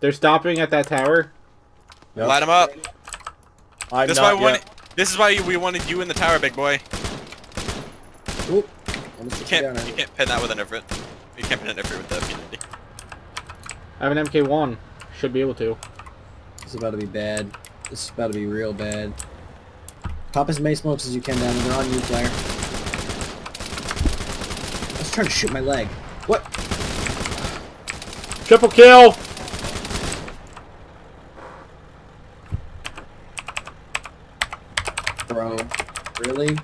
They're stopping at that tower. Yep. Light them up. I'm This is why we wanted. This is why we wanted you in the tower, big boy. Oop. Almost You can't. down. You can't pin that with an Ifrit. You can't pin an Ifrit with the immunity. I have an MK1. Should be able to. This is about to be bad. This is about to be real bad. Pop as many smokes as you can down. They're on you, player. I was trying to shoot my leg. What? Triple kill! Bro. Really?